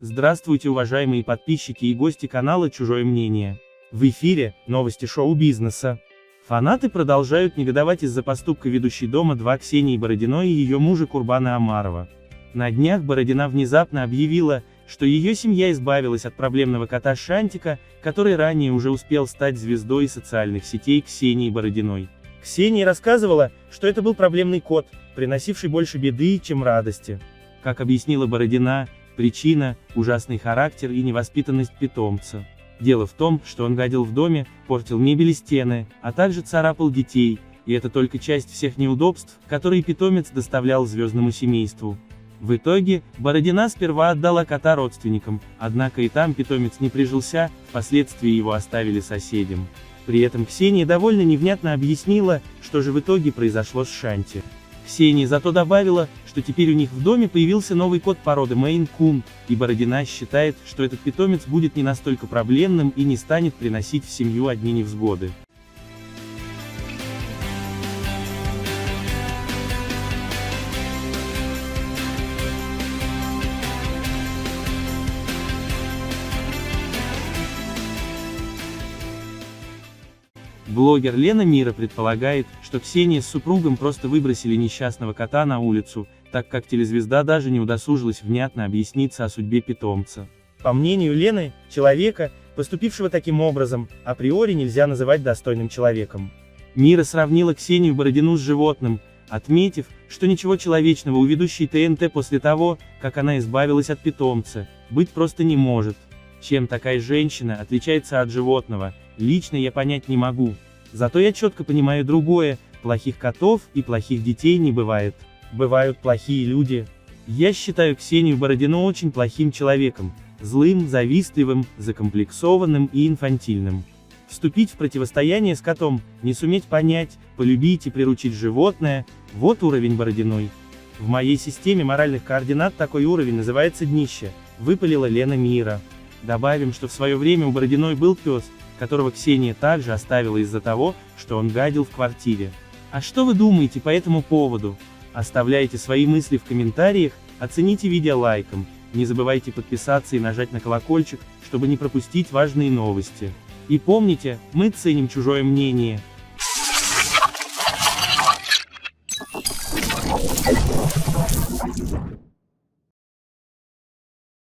Здравствуйте, уважаемые подписчики и гости канала «Чужое мнение». В эфире – новости шоу-бизнеса. Фанаты продолжают негодовать из-за поступка ведущей «Дома-2» Ксении Бородиной и ее мужа Курбана Амарова. На днях Бородина внезапно объявила, что ее семья избавилась от проблемного кота Шантика, который ранее уже успел стать звездой социальных сетей Ксении Бородиной. Ксения рассказывала, что это был проблемный кот, приносивший больше беды, чем радости. Как объяснила Бородина, причина – ужасный характер и невоспитанность питомца. Дело в том, что он гадил в доме, портил мебель и стены, а также царапал детей, и это только часть всех неудобств, которые питомец доставлял звездному семейству. В итоге, Бородина сперва отдала кота родственникам, однако и там питомец не прижился, впоследствии его оставили соседям. При этом Ксения довольно невнятно объяснила, что же в итоге произошло с Шанти. Ксения зато добавила, что теперь у них в доме появился новый кот породы Мейн-кун, и Бородина считает, что этот питомец будет не настолько проблемным и не станет приносить в семью одни невзгоды. Блогер Лена Мира предполагает, что Ксения с супругом просто выбросили несчастного кота на улицу, так как телезвезда даже не удосужилась внятно объясниться о судьбе питомца. По мнению Лены, человека, поступившего таким образом, априори нельзя называть достойным человеком. Мира сравнила Ксению Бородину с животным, отметив, что ничего человечного у ведущей ТНТ после того, как она избавилась от питомца, быть просто не может. Чем такая женщина отличается от животного, лично я понять не могу. Зато я четко понимаю другое, плохих котов и плохих детей не бывает. Бывают плохие люди. Я считаю Ксению Бородину очень плохим человеком, злым, завистливым, закомплексованным и инфантильным. Вступить в противостояние с котом, не суметь понять, полюбить и приручить животное – вот уровень Бородиной. В моей системе моральных координат такой уровень называется днище, выпалила Лена Мира. Добавим, что в свое время у Бородиной был пес, которого Ксения также оставила из-за того, что он гадил в квартире. А что вы думаете по этому поводу? Оставляйте свои мысли в комментариях, оцените видео лайком, не забывайте подписаться и нажать на колокольчик, чтобы не пропустить важные новости. И помните, мы ценим чужое мнение.